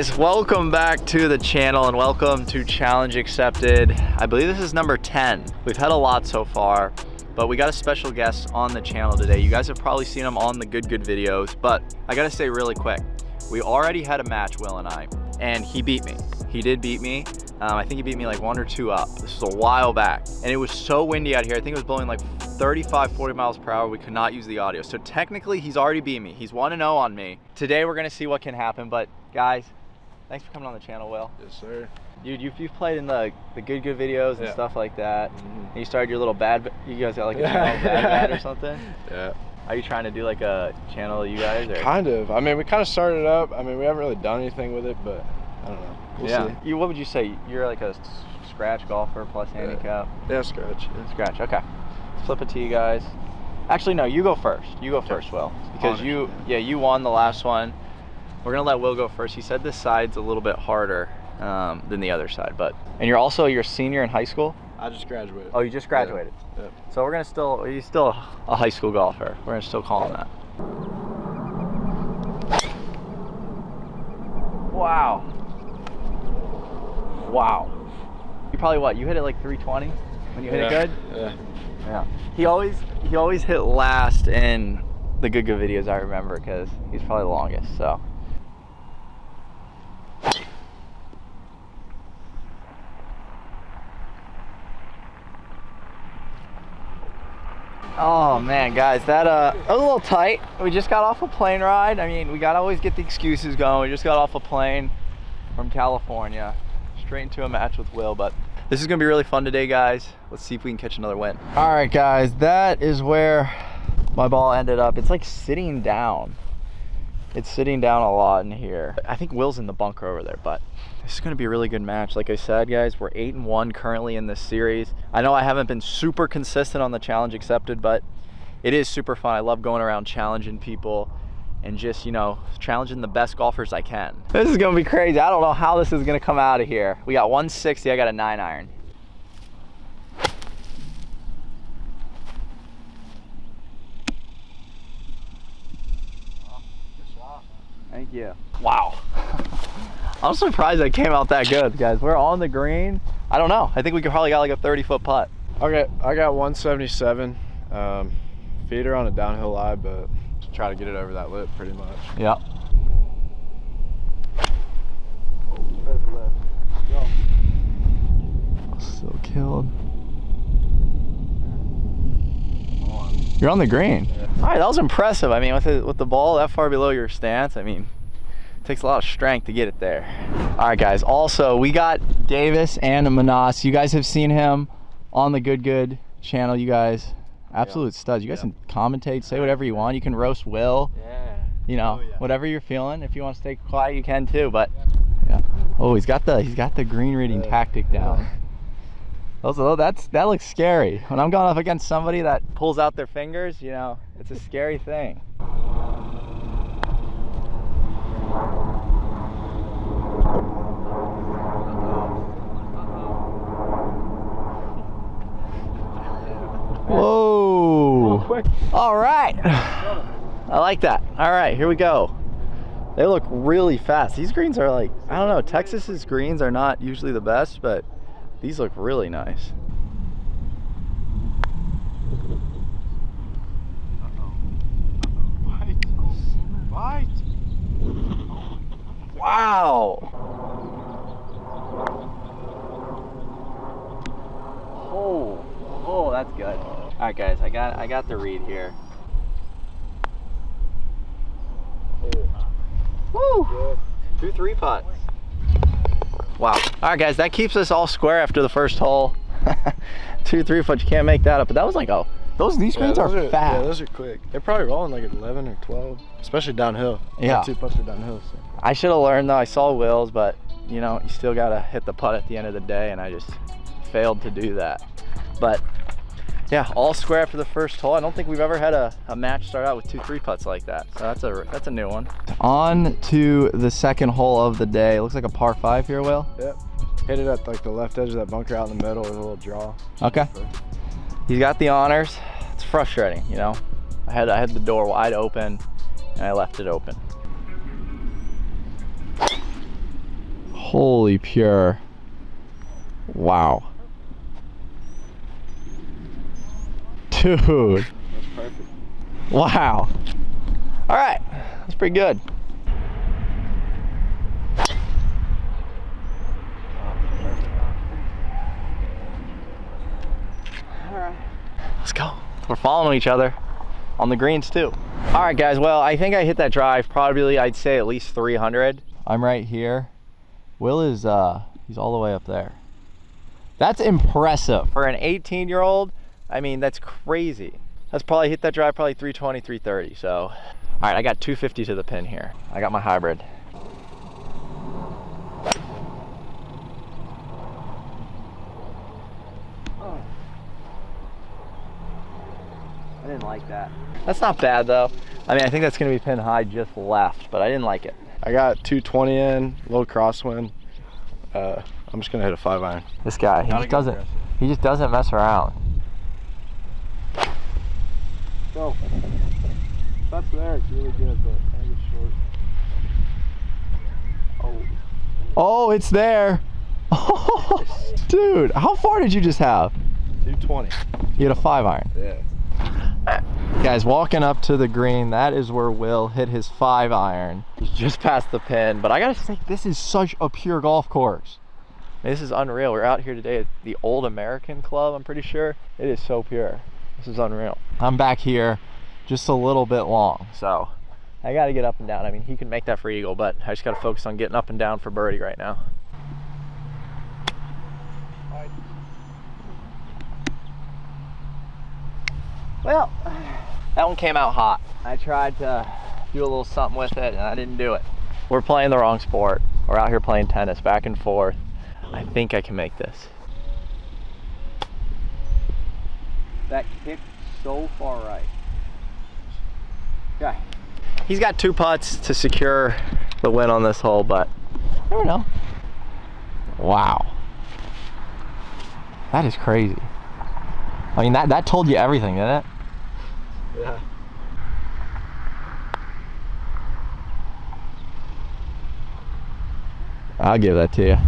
guys, welcome back to the channel and welcome to Challenge Accepted. I believe this is number 10. We've had a lot so far, but we got a special guest on the channel today. You guys have probably seen him on the Good Good videos, but I gotta say really quick, we already had a match, Will and I, and he beat me. He did beat me. Um, I think he beat me like one or two up. This was a while back. And it was so windy out here. I think it was blowing like 35, 40 miles per hour. We could not use the audio. So technically he's already beat me. He's 1-0 on me. Today we're gonna see what can happen. But guys, thanks for coming on the channel, Will. Yes, sir. Dude, you've, you've played in the, the good, good videos and Yeah. stuff like that. Mhm. And you started your little bad, you guys got like a channel, bad, bad or something? Yeah. Are you trying to do like a channel, you guys? Or? Kind of. I mean, we kind of started up. I mean, we haven't really done anything with it, but I don't know. We'll yeah. see. You, what would you say? You're like a scratch golfer plus Yeah. handicap? Yeah, scratch. Yeah. Scratch, okay. Flip it to you guys. Actually, no, you go first. You go first, Will. Because Honest, you, yeah. yeah, you won the last one. We're gonna let Will go first. He said this side's a little bit harder um, than the other side, but and you're also you're senior in high school. I just graduated. Oh, you just graduated. Yeah. So we're gonna still, he's still a high school golfer. We're gonna still call him that. Wow. Wow. You probably what? You hit it like 320 when you hit yeah. it good. Yeah. Yeah. He always he always hit last in the good good videos I remember because he's probably the longest. So. Oh man, guys, that uh, was a little tight. We just got off a plane ride. I mean, we gotta always get the excuses going. We just got off a plane from California, straight into a match with Will. But this is gonna be really fun today, guys. Let's see if we can catch another win. All right, guys, that is where my ball ended up. It's like sitting down. It's sitting down a lot in here. I think Will's in the bunker over there, but this is gonna be a really good match. Like I said, guys, we're eight and one currently in this series. I know I haven't been super consistent on the challenge accepted, but it is super fun. I love going around challenging people and just, you know, challenging the best golfers I can. This is gonna be crazy. I don't know how this is gonna come out of here. We got 160, I got a nine iron. Thank you. Wow. I'm surprised I came out that good, guys. We're on the green. I don't know. I think we could probably got like a 30 foot putt. Okay, I got 177. Um, feeder on a downhill lie, but try to get it over that lip pretty much. Yeah. Still killed. You're on the green. All right, that was impressive. I mean, with the, with the ball that far below your stance, I mean, it takes a lot of strength to get it there. All right, guys. Also, we got Davis and Manas. You guys have seen him on the Good Good channel. You guys, absolute studs. You guys Yeah. can commentate, say whatever you want. You can roast Will Yeah. you know, Oh, yeah. whatever you're feeling. If you want to stay quiet, you can too. But yeah. Oh, he's got the he's got the green reading Yeah. tactic down. Also, that's that looks scary. When I'm going up against somebody that pulls out their fingers, you know, it's a scary thing. Whoa! All right. I like that. All right, here we go. They look really fast. These greens are like, I don't know, Texas's greens are not usually the best, but these look really nice. Wow. Oh, oh, that's good. All right, guys, I got I got the read here. Woo! Two three putts. Wow. All right, guys, that keeps us all square after the first hole. Two three putts, you can't make that up. But that was like oh, those these Yeah, greens those are, fast. Yeah, those are quick. They're probably rolling like 11 or 12, especially downhill. Yeah. two putts are downhill. So. I should have learned though. I saw Will's, but you know, you still gotta hit the putt at the end of the day, and I just failed to do that. But yeah, all square after the first hole. I don't think we've ever had a, a match start out with two three putts like that. So that's a that's a new one. On to the second hole of the day. Looks like a par five here, Will. Yep. Hit it at like the left edge of that bunker out in the middle with a little draw. Okay. He's got the honors. It's frustrating, you know. I had I had the door wide open, and I left it open. Holy pure. Wow. Dude. That's perfect. Wow. All right. That's pretty good. Let's go. We're following each other on the greens too. All right, guys. Well, I think I hit that drive probably, I'd say at least 300. I'm right here. Will is, uh, he's all the way up there. That's impressive for an 18 year old. I mean, that's crazy. That's probably hit that drive probably 320, 330. So, all right, I got 250 to the pin here. I got my hybrid. I didn't like that. That's not bad though. I mean, I think that's gonna be pin high just left, but I didn't like it. I got 220 in, low crosswind. Uh, I'm just gonna hit a five iron. This guy, he Gotta just doesn't. aggressive. He just doesn't mess around. Go. That's there. It's really good, but I think it's short. Oh. Oh, it's there. Dude, how far did you just have? 220. You had a five iron. Yeah. Guys, walking up to the green, that is where Will hit his five iron. He's just past the pin, but I gotta say, this is such a pure golf course. This is unreal. We're out here today at the Old American Club, I'm pretty sure. It is so pure. This is unreal. I'm back here just a little bit long, so I gotta get up and down. I mean, he can make that for eagle, but I just gotta focus on getting up and down for birdie right now. Well, that one came out hot. I tried to do a little something with it and I didn't do it. We're playing the wrong sport. We're out here playing tennis back and forth. I think I can make this. That kicked so far right. Okay. He's got two putts to secure the win on this hole, but never know. Wow. That is crazy. I mean, that, that told you everything, didn't it? Yeah. I'll give that to you.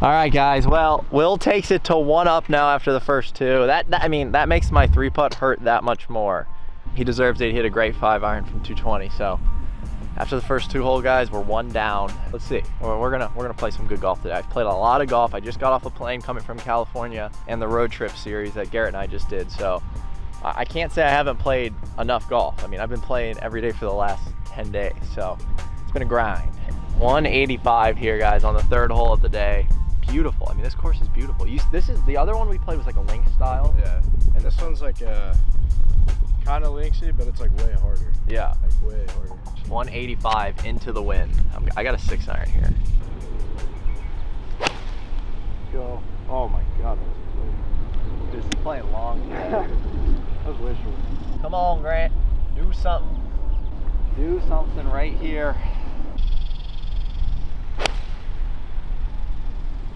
All right, guys. Well, Will takes it to one up now after the first two. That, that I mean, that makes my three putt hurt that much more. He deserves it. He hit a great five iron from 220. So after the first two hole, guys, we're one down. Let's see. We're, we're gonna we're gonna play some good golf today. I've played a lot of golf. I just got off a plane coming from California and the road trip series that Garrett and I just did. So I I can't say I haven't played enough golf. I mean, I've been playing every day for the last 10 days. So it's been a grind. 185 here, guys, on the third hole of the day. Beautiful. I mean, this course is beautiful. You, this is the other one we played was like a link style. Yeah. And this one's like uh, kind of linksy, but it's like way harder. Yeah. Like way harder. 185 into the wind. I'm, I got a six iron here. Go. Oh my god. This is playing long. That was. Come on, Grant. Do something. Do something right here.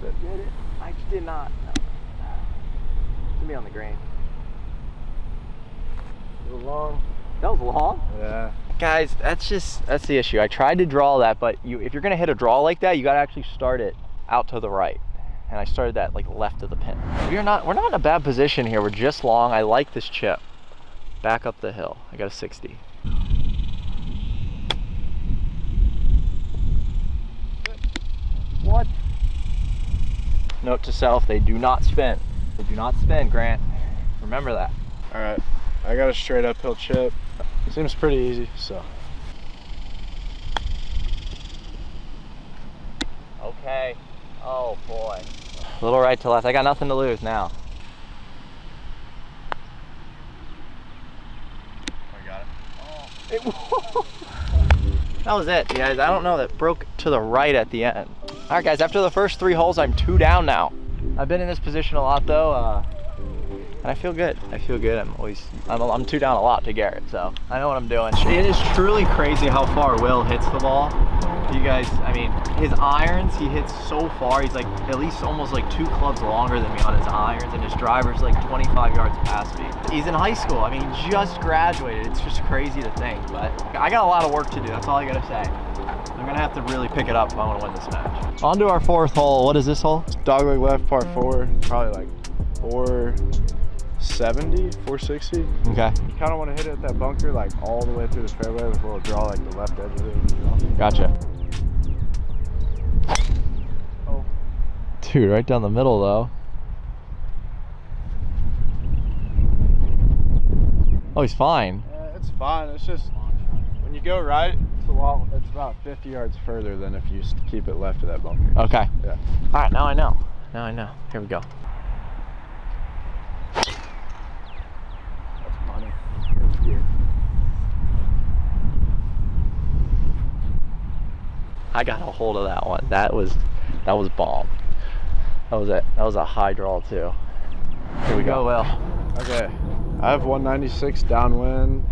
Did it? I did not. To me on the green. A little long. That was long. Yeah. Guys, that's just that's the issue. I tried to draw that, but you if you're gonna hit a draw like that, you gotta actually start it out to the right. And I started that like left of the pin. We're not we're not in a bad position here. We're just long. I like this chip. Back up the hill. I got a 60. What? Note to self, they do not spin. They do not spin, Grant. Remember that. All right. I got a straight uphill chip. Seems pretty easy, so. Okay. Oh boy. A little right to left. I got nothing to lose now. I got it. Oh. That was it, guys. I don't know. That broke to the right at the end. All right, guys. After the first three holes, I'm two down now. I've been in this position a lot though, uh, and I feel good. I feel good. I'm always I'm, I'm two down a lot to Garrett, so I know what I'm doing. It is truly crazy how far Will hits the ball. You guys, I mean, his irons he hits so far. He's like at least almost like two clubs longer than me on his irons, and his driver's like 25 yards past me. He's in high school. I mean, he just graduated. It's just crazy to think, but I got a lot of work to do. That's all I gotta say. I'm gonna have to really pick it up if I want to win this match. On to our fourth hole. What is this hole? Dogleg left, par four, probably like 470, 460. Okay. You Okay, kind of want to hit it at that bunker, like all the way through the fairway with a little draw, like the left edge of it. You know? gotcha. Oh. Dude, right down the middle though. Oh, he's fine. Yeah, it's fine. It's just when you go right, it's a lot. It's about 50 yards further than if you keep it left of that bunker. Okay. Yeah. All right, now I know. Now I know. Here we go. I got a hold of that one. That was that was bomb. That was it. That was a high draw too. Here we go, oh, Will. Okay. I have 196 downwind.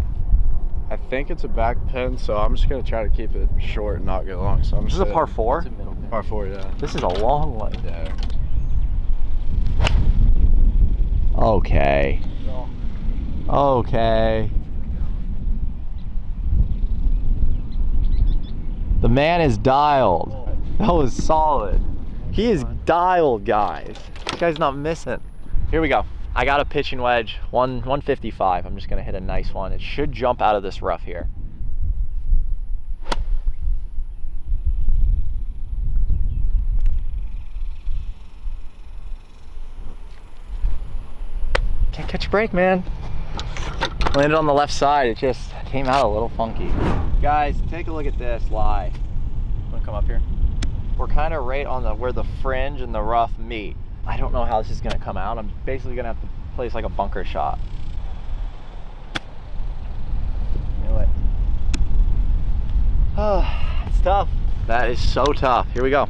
I think it's a back pin, so I'm just gonna try to keep it short and not get long. So I'm This is a par four. Par four, yeah. This is a long one. Yeah. Okay. Okay. The man is dialed. That was solid. He is dialed, guys. This guy's not missing. Here we go. I got a pitching wedge, one 155. I'm just gonna hit a nice one. It should jump out of this rough here. Can't catch a break, man. Landed on the left side. It just came out a little funky. Guys, take a look at this lie. Wanna come up here? We're kind of right on the where the fringe and the rough meet. I don't know how this is gonna come out. I'm basically gonna have to place like a bunker shot. Knew it. Oh, it's tough. That is so tough. Here we go.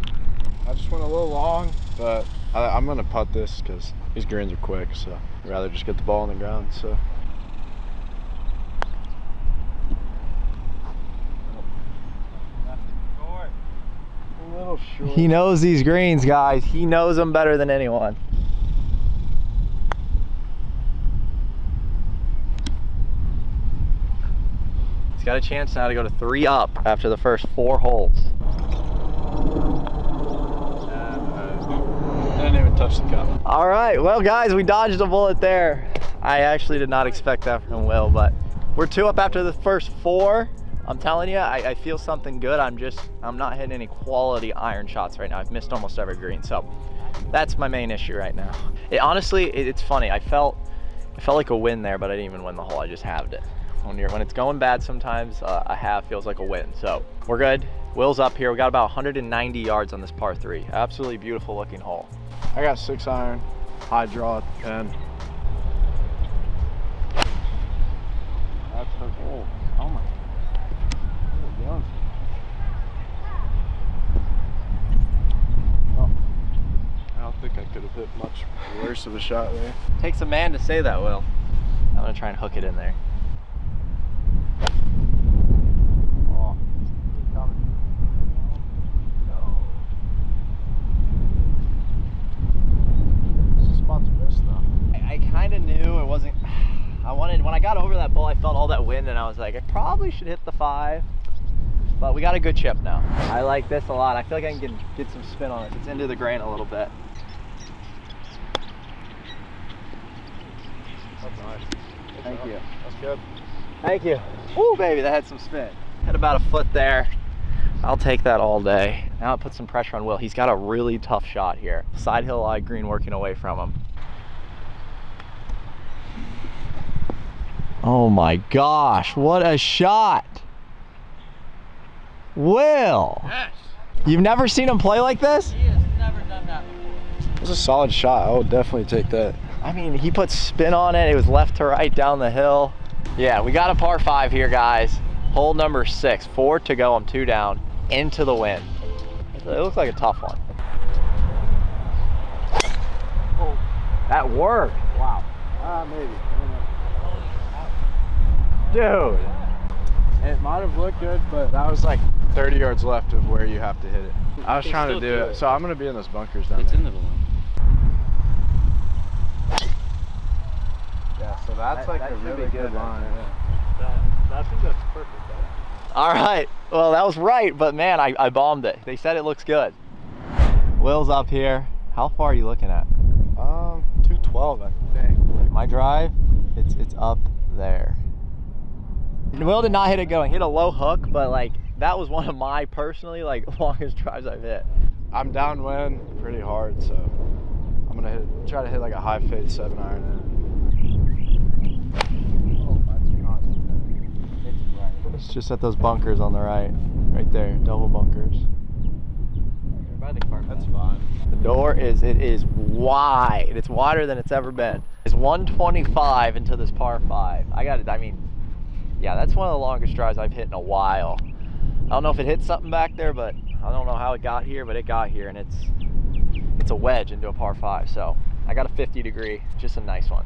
I just went a little long, but I, I'm gonna putt this because these greens are quick. So I'd rather just get the ball on the ground. So. A little short. He knows these greens, guys. He knows them better than anyone. He's got a chance now to go to three up after the first four holes. Didn't even touch the cup. All right, well, guys, we dodged a bullet there. I actually did not expect that from Will, but we're two up after the first four. I'm telling you, I, I, feel something good. I'm just, I'm not hitting any quality iron shots right now. I've missed almost every green. So that's my main issue right now. It, honestly, it, it's funny. I felt, I felt like a win there, but I didn't even win the hole. I just halved it. When you're, when it's going bad, sometimes uh, a half feels like a win. So we're good. Will's up here. We got about 190 yards on this par three. Absolutely beautiful looking hole. I got six iron, high draw at 10. Much worse of a shot there. Takes a man to say that, Will. I'm gonna try and hook it in there. Oh, This is spot to miss though. I, I kind of knew it wasn't. I wanted when I got over that ball, I felt all that wind, and I was like, I probably should hit the five. But we got a good chip now. I like this a lot. I feel like I can get, get some spin on it. It's into the grain a little bit. That's nice. Thank you. That's good. Thank you. Woo, baby, that had some spin. Had about a foot there. I'll take that all day. Now it puts some pressure on Will. He's got a really tough shot here. Side hill eye green working away from him. Oh my gosh, what a shot. Will, Yes. you've never seen him play like this? He has never done that before. That's a solid shot. I would definitely take that. I mean, he put spin on it. It was left to right down the hill. Yeah, we got a par five here, guys. Hole number six, four to go. I'm two down into the wind. It looks like a tough one. Oh. That worked. Wow. Ah, maybe. Dude. It might have looked good, but that was like 30 yards left of where you have to hit it. I was trying to do do it. it. So I'm going to be in those bunkers down It's there. in the balloon. Yeah, so that's That- like that a should really good good line. there. yeah. I think that's perfect. All right. Well, that was right, but man, I, I bombed it. They said it looks good. Will's up here. How far are you looking at? Um, 212, I think. My drive, it's it's up there. Will did not hit it going. Hit a low hook, but like that was one of my personally like longest drives I've hit. I'm downwind pretty hard, so I'm gonna hit, try to hit like a high fade seven iron in. Oh, I do not see that. It's just at those bunkers on the right, right there, double bunkers. By the car. That's fine. The door is it is wide. It's wider than it's ever been. It's 125 into this par five. I got it. I mean, yeah, that's one of the longest drives I've hit in a while. I don't know if it hit something back there, but I don't know how it got here, but it got here, and it's it's a wedge into a par five. So I got a 50 degree, just a nice one.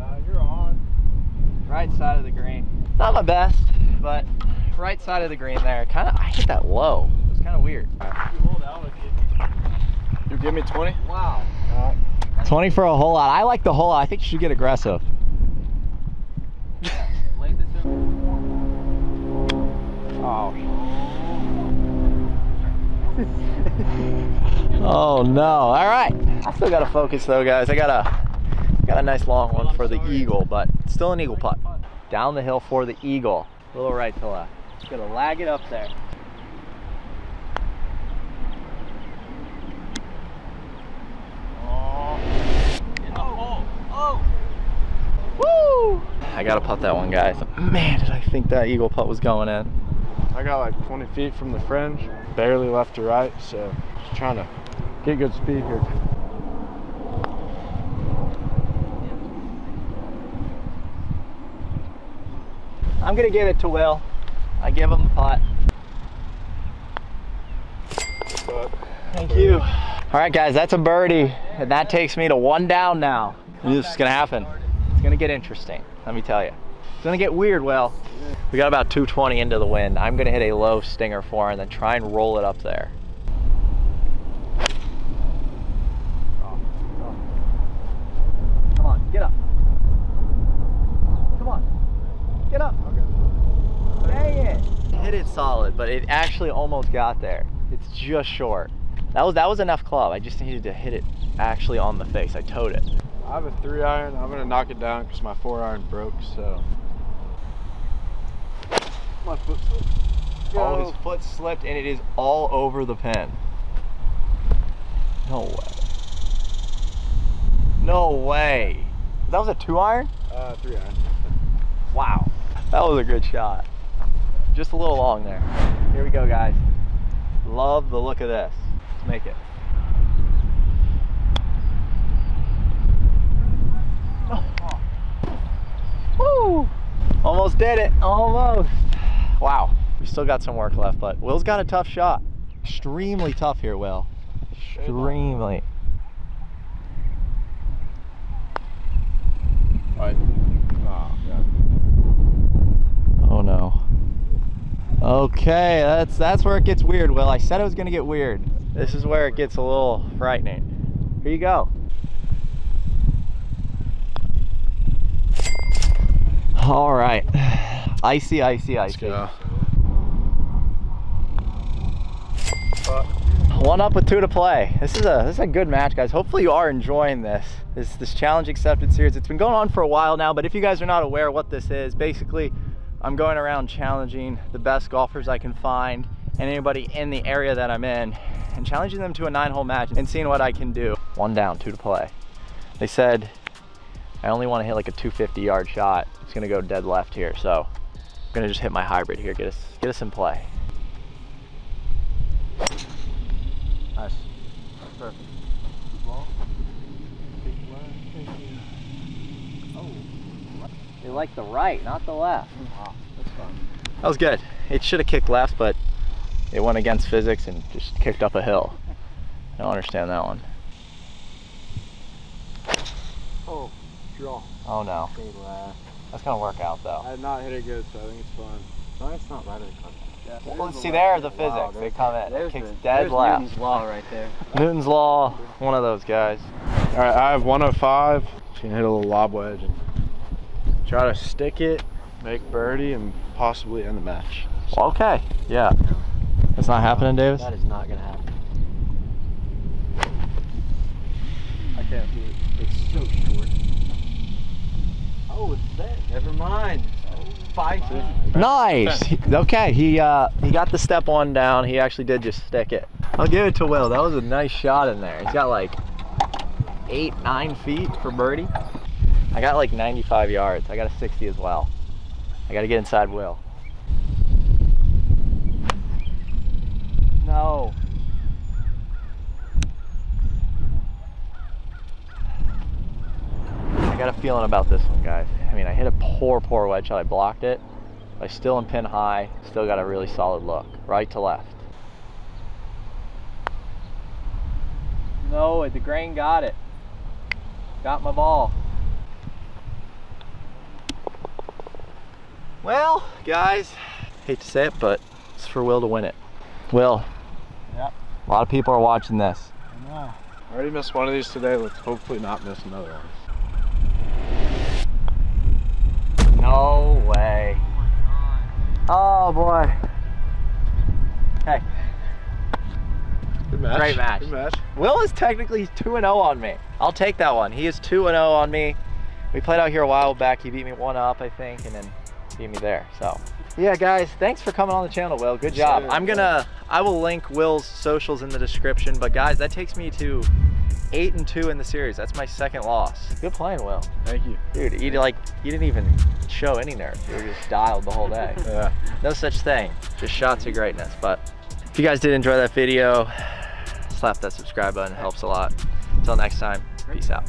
Uh, you're on. Right side of the green. Not my best, but right side of the green there. Kind of, I hit that low. It was kind of weird. You give me 20? Wow. 20 for a whole lot. I like the whole lot. I think you should get aggressive. In. Oh. oh, oh no. All right. I still got to focus though, guys. I got a got a nice long one for the eagle, but still an eagle putt. Down the hill for the eagle. A little right to left. Gonna lag it up there. I gotta putt that one, guys. Man, did I think that eagle putt was going in. I got like 20 feet from the fringe, barely left to right, so just trying to get good speed here. I'm gonna give it to Will. I give him the pot. Thank you. All right, guys, that's a birdie, and that takes me to one down now. This is gonna happen. It's gonna get interesting. Let me tell you. It's gonna get weird. Well, we got about 220 into the wind. I'm gonna hit a low stinger for, and then try and roll it up there. Come on, get up. Come on, get up. Dang it! Hit it solid, but it actually almost got there. It's just short. That was that was enough club. I just needed to hit it actually on the face. I towed it. I have a three iron. I'm gonna knock it down because my four iron broke. So my foot. Oh, his foot slipped and it is all over the pin. No way. No way. That was a two iron? Uh, three iron. Wow. That was a good shot. Just a little long there. Here we go, guys. Love the look of this. Let's make it. Oh. Woo! Almost did it. Almost. Wow. We still got some work left, but Will's got a tough shot. Extremely tough here, Will. Extremely. Right. Oh. Oh no. Okay, that's that's where it gets weird, Well, I said it was gonna get weird. This is where it gets a little frightening. Here you go. All right. Icy, icy, Let's icy. go. One up with two to play. This is a this is a good match, guys. Hopefully you are enjoying this. This this challenge accepted series. It's been going on for a while now, but if you guys are not aware what this is, basically I'm going around challenging the best golfers I can find and anybody in the area that I'm in and challenging them to a nine hole match and seeing what I can do. One down, two to play. They said I only want to hit like a 250 yard shot. It's gonna go dead left here, so I'm gonna just hit my hybrid here, get us get us in play. Nice. Perfect. They like the right, not the left. Mm. Wow, that's fun. That was good. It should have kicked left, but it went against physics and just kicked up a hill. I don't understand that one. Oh, draw. Oh no. That's gonna work out though. I had not hit it good, so I think it's fine. As long it's not right at the cup. Well, see there, the physics. They come in. It There's kicks the- dead left. Newton's law right there. Newton's law. One of those guys. All right, I have 105. Just gonna hit a little lob wedge and try to stick it, make birdie, and possibly end the match. Okay. Yeah. That's not happening, Davis. That is not gonna happen. I can't do it. It's so short. Oh, it's that. Never mind. Nice. Okay, he uh he got the step one down. He actually did just stick it. I'll give it to Will. That was a nice shot in there. He's got like eight, nine feet for birdie. I got like 95 yards. I got a 60 as well. I got to get inside Will. No. I got a feeling about this one, guys. I mean, I hit a poor, poor wedge shot. I blocked it. I still am pin high. Still got a really solid look, right to left. No, the grain got it. Got my ball. Well, guys, hate to say it, but it's for Will to win it. Will. Yep. A lot of people are watching this. I know. I already missed one of these today. Let's hopefully not miss another one. No way. Oh boy. Hey, Good match. Great match. Good match. Will is technically 2 0 on me. I'll take that one. He is 2 0 on me. We played out here a while back. He beat me one up, I think, and then beat me there. So, yeah, guys, thanks for coming on the channel, Will. Good job. Sure, I'm gonna, I will link Will's socials in the description. But guys, that takes me to eight and two in the series. That's my second loss. Good playing, Will. Thank you. Dude, you like, you didn't even show any nerves. You were just dialed the whole day. Yeah. no such thing. Just shots of greatness. But if you guys did enjoy that video, slap that subscribe button. It helps a lot. Until next time, peace out.